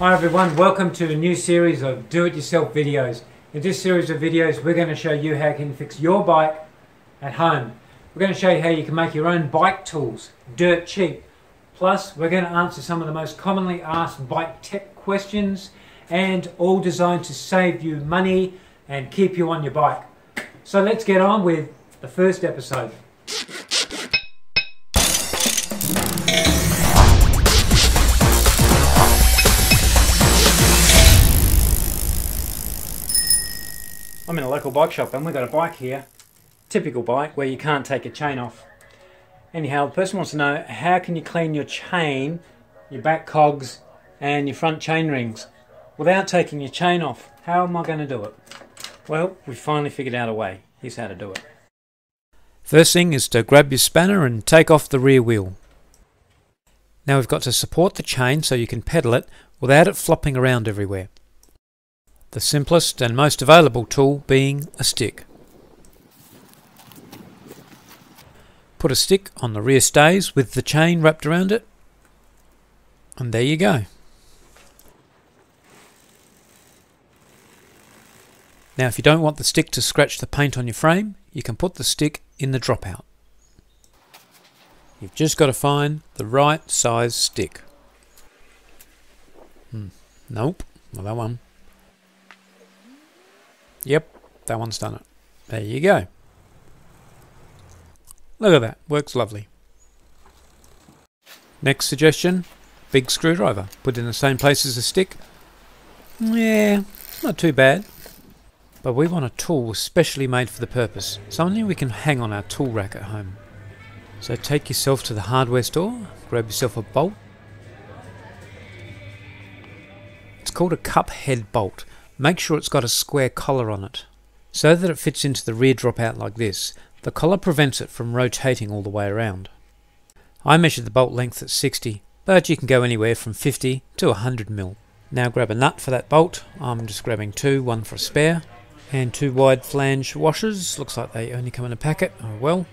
Hi everyone, welcome to a new series of do-it-yourself videos. In this series of videos we're going to show you how you can fix your bike at home. We're going to show you how you can make your own bike tools, dirt cheap. Plus we're going to answer some of the most commonly asked bike tech questions and all designed to save you money and keep you on your bike. So let's get on with the first episode. Local bike shop and we've got a bike here, typical bike where you can't take a chain off. Anyhow, the person wants to know how can you clean your chain, your back cogs and your front chain rings without taking your chain off. How am I going to do it? Well, we finally figured out a way. Here's how to do it. First thing is to grab your spanner and take off the rear wheel. Now we've got to support the chain so you can pedal it without it flopping around everywhere the simplest and most available tool being a stick. Put a stick on the rear stays with the chain wrapped around it and there you go. Now if you don't want the stick to scratch the paint on your frame, you can put the stick in the dropout. You've just got to find the right size stick. Hmm. Nope, not that one. Yep, that one's done it. There you go. Look at that, works lovely. Next suggestion, big screwdriver. Put in the same place as the stick. Yeah, not too bad. But we want a tool specially made for the purpose. Something we can hang on our tool rack at home. So take yourself to the hardware store, grab yourself a bolt. It's called a cup head bolt. Make sure it's got a square collar on it, so that it fits into the rear dropout like this. The collar prevents it from rotating all the way around. I measured the bolt length at 60, but you can go anywhere from 50 to 100 mil. Now grab a nut for that bolt. I'm just grabbing two, one for a spare, and two wide flange washers. Looks like they only come in a packet. Oh well.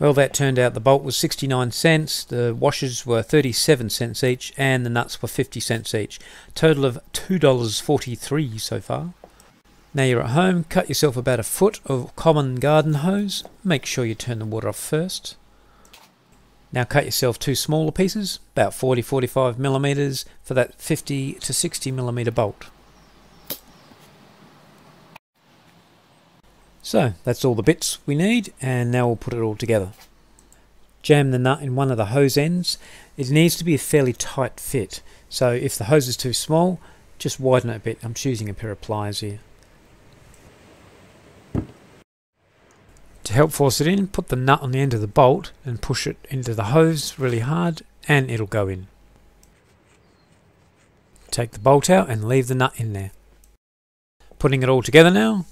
Well, that turned out the bolt was 69 cents, the washers were 37 cents each, and the nuts were 50 cents each. Total of $2.43 so far. Now you're at home, cut yourself about a foot of common garden hose. Make sure you turn the water off first. Now cut yourself two smaller pieces, about 40-45 millimeters for that 50 to 60 millimeter bolt. So that's all the bits we need and now we'll put it all together. Jam the nut in one of the hose ends. It needs to be a fairly tight fit so if the hose is too small just widen it a bit. I'm choosing a pair of pliers here. To help force it in, put the nut on the end of the bolt and push it into the hose really hard and it'll go in. Take the bolt out and leave the nut in there. Putting it all together now,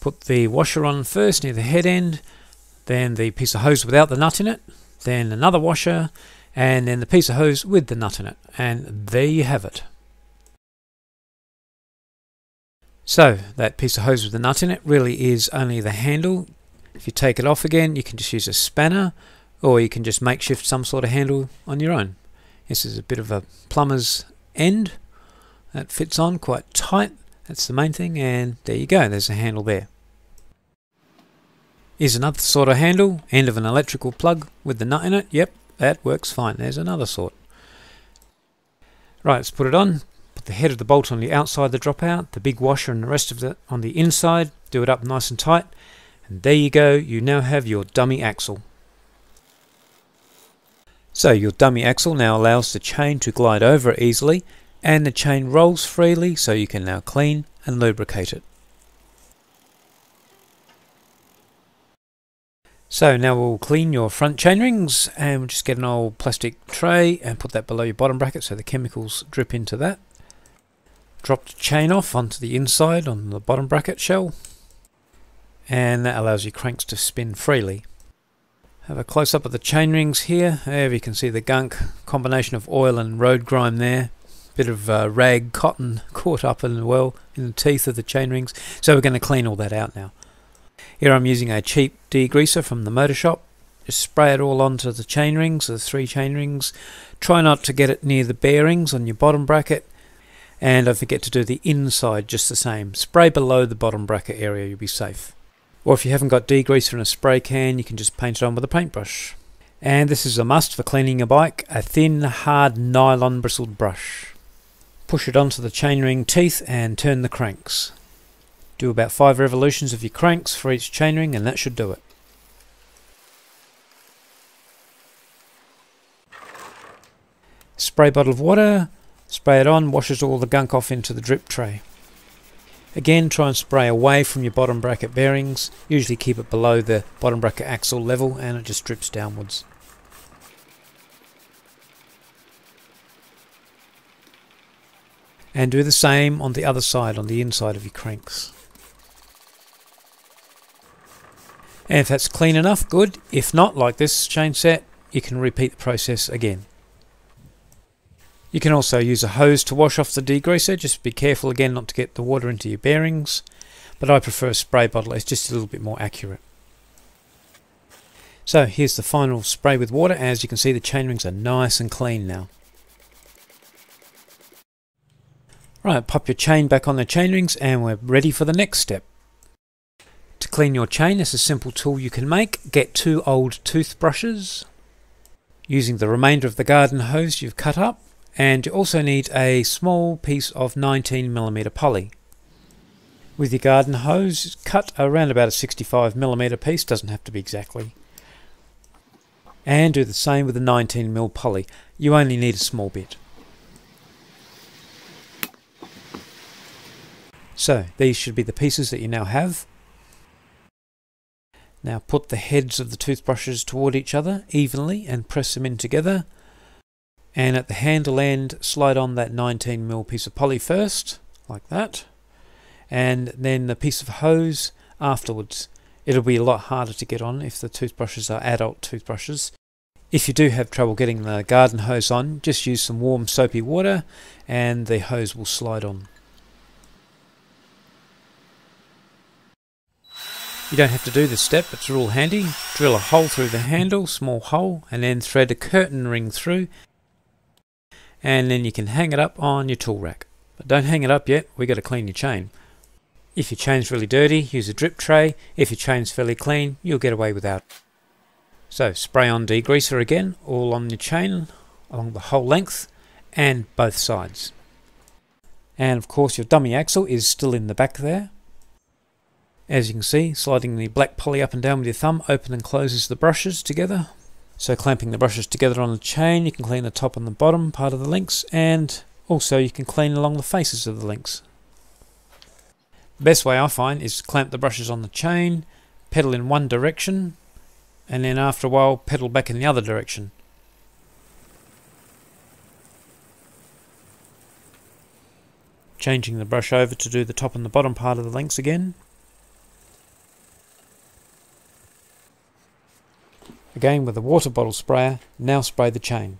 Put the washer on first near the head end, then the piece of hose without the nut in it, then another washer, and then the piece of hose with the nut in it. And there you have it. So, that piece of hose with the nut in it really is only the handle. If you take it off again, you can just use a spanner, or you can just makeshift some sort of handle on your own. This is a bit of a plumber's end that fits on quite tight. That's the main thing, and there you go, there's a handle there. Here's another sort of handle, end of an electrical plug with the nut in it. Yep, that works fine. There's another sort. Right, let's put it on. Put the head of the bolt on the outside of the dropout, the big washer and the rest of it on the inside. Do it up nice and tight. And there you go, you now have your dummy axle. So your dummy axle now allows the chain to glide over easily and the chain rolls freely so you can now clean and lubricate it. So now we'll clean your front chain rings and we'll just get an old plastic tray and put that below your bottom bracket so the chemicals drip into that. Drop the chain off onto the inside on the bottom bracket shell and that allows your cranks to spin freely. Have a close up of the chain rings here. There you can see the gunk combination of oil and road grime there bit of uh, rag cotton caught up in the well in the teeth of the chain rings. So we're going to clean all that out now. Here I'm using a cheap degreaser from the motor shop. Just spray it all onto the chain rings, the three chain rings. Try not to get it near the bearings on your bottom bracket. And don't forget to do the inside just the same. Spray below the bottom bracket area, you'll be safe. Or if you haven't got degreaser in a spray can, you can just paint it on with a paintbrush. And this is a must for cleaning your bike, a thin, hard nylon bristled brush. Push it onto the chainring teeth and turn the cranks. Do about 5 revolutions of your cranks for each chainring and that should do it. Spray bottle of water, spray it on, washes all the gunk off into the drip tray. Again, try and spray away from your bottom bracket bearings. Usually keep it below the bottom bracket axle level and it just drips downwards. And do the same on the other side, on the inside of your cranks. And if that's clean enough, good. If not, like this chain set, you can repeat the process again. You can also use a hose to wash off the degreaser, just be careful again not to get the water into your bearings, but I prefer a spray bottle, it's just a little bit more accurate. So here's the final spray with water, as you can see the chainrings are nice and clean now. Right, pop your chain back on the chainrings and we're ready for the next step. To clean your chain, it's a simple tool you can make. Get two old toothbrushes. Using the remainder of the garden hose you've cut up, and you also need a small piece of 19mm poly. With your garden hose, cut around about a 65mm piece, doesn't have to be exactly. And do the same with the 19mm poly, you only need a small bit. So, these should be the pieces that you now have. Now put the heads of the toothbrushes toward each other evenly and press them in together. And at the handle end slide on that 19mm piece of poly first like that. And then the piece of hose afterwards. It'll be a lot harder to get on if the toothbrushes are adult toothbrushes. If you do have trouble getting the garden hose on just use some warm soapy water and the hose will slide on You don't have to do this step, it's real handy. Drill a hole through the handle, small hole, and then thread a curtain ring through and then you can hang it up on your tool rack. But don't hang it up yet, we got to clean your chain. If your chain's really dirty, use a drip tray. If your chain's fairly clean, you'll get away without. So spray on degreaser again, all on your chain, along the whole length, and both sides. And of course your dummy axle is still in the back there. As you can see, sliding the black poly up and down with your thumb open and closes the brushes together so clamping the brushes together on the chain, you can clean the top and the bottom part of the links, and also you can clean along the faces of the links. The best way I find is to clamp the brushes on the chain, pedal in one direction, and then after a while pedal back in the other direction. Changing the brush over to do the top and the bottom part of the links again. Again with a water bottle sprayer, now spray the chain.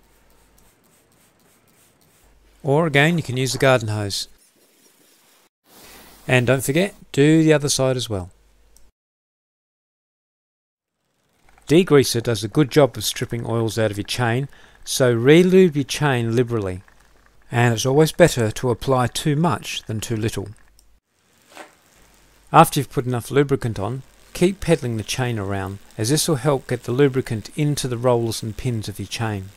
Or again you can use the garden hose. And don't forget, do the other side as well. Degreaser does a good job of stripping oils out of your chain, so relube your chain liberally. And it's always better to apply too much than too little. After you've put enough lubricant on, Keep pedaling the chain around as this will help get the lubricant into the rollers and pins of your chain.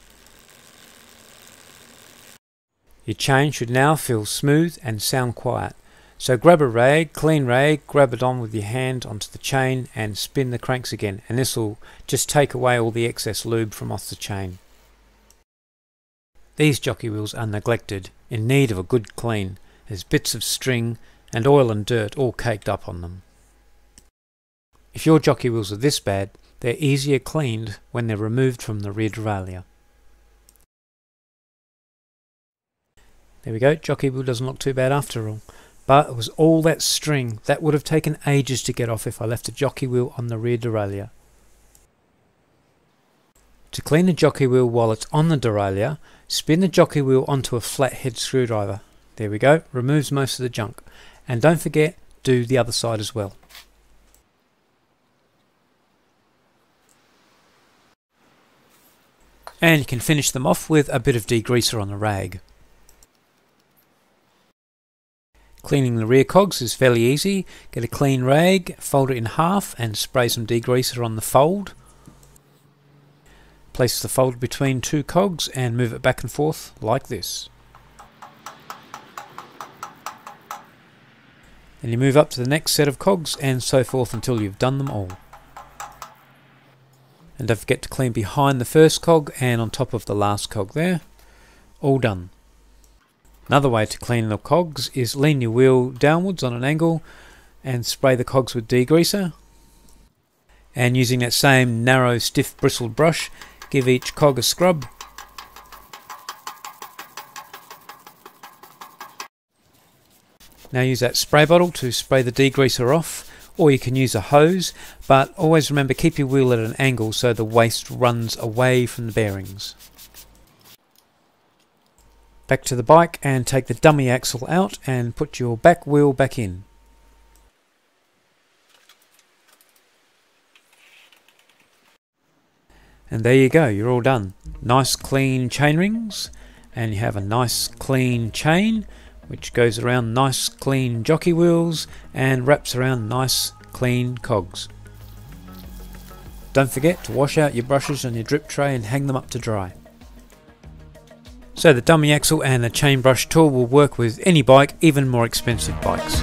Your chain should now feel smooth and sound quiet. So grab a rag, clean rag, grab it on with your hand onto the chain and spin the cranks again and this will just take away all the excess lube from off the chain. These jockey wheels are neglected, in need of a good clean. There's bits of string and oil and dirt all caked up on them. If your jockey wheels are this bad, they're easier cleaned when they're removed from the rear derailleur. There we go, jockey wheel doesn't look too bad after all. But it was all that string. That would have taken ages to get off if I left a jockey wheel on the rear derailleur. To clean the jockey wheel while it's on the derailleur, spin the jockey wheel onto a flathead screwdriver. There we go, removes most of the junk. And don't forget, do the other side as well. And you can finish them off with a bit of degreaser on the rag. Cleaning the rear cogs is fairly easy. Get a clean rag, fold it in half and spray some degreaser on the fold. Place the fold between two cogs and move it back and forth like this. Then you move up to the next set of cogs and so forth until you've done them all. And don't forget to clean behind the first cog and on top of the last cog there. All done. Another way to clean the cogs is lean your wheel downwards on an angle and spray the cogs with degreaser. And using that same narrow stiff bristled brush, give each cog a scrub. Now use that spray bottle to spray the degreaser off or you can use a hose but always remember keep your wheel at an angle so the waste runs away from the bearings. Back to the bike and take the dummy axle out and put your back wheel back in. And there you go, you're all done. Nice clean chain rings and you have a nice clean chain which goes around nice clean jockey wheels and wraps around nice clean cogs. Don't forget to wash out your brushes and your drip tray and hang them up to dry. So the dummy axle and the chain brush tool will work with any bike, even more expensive bikes.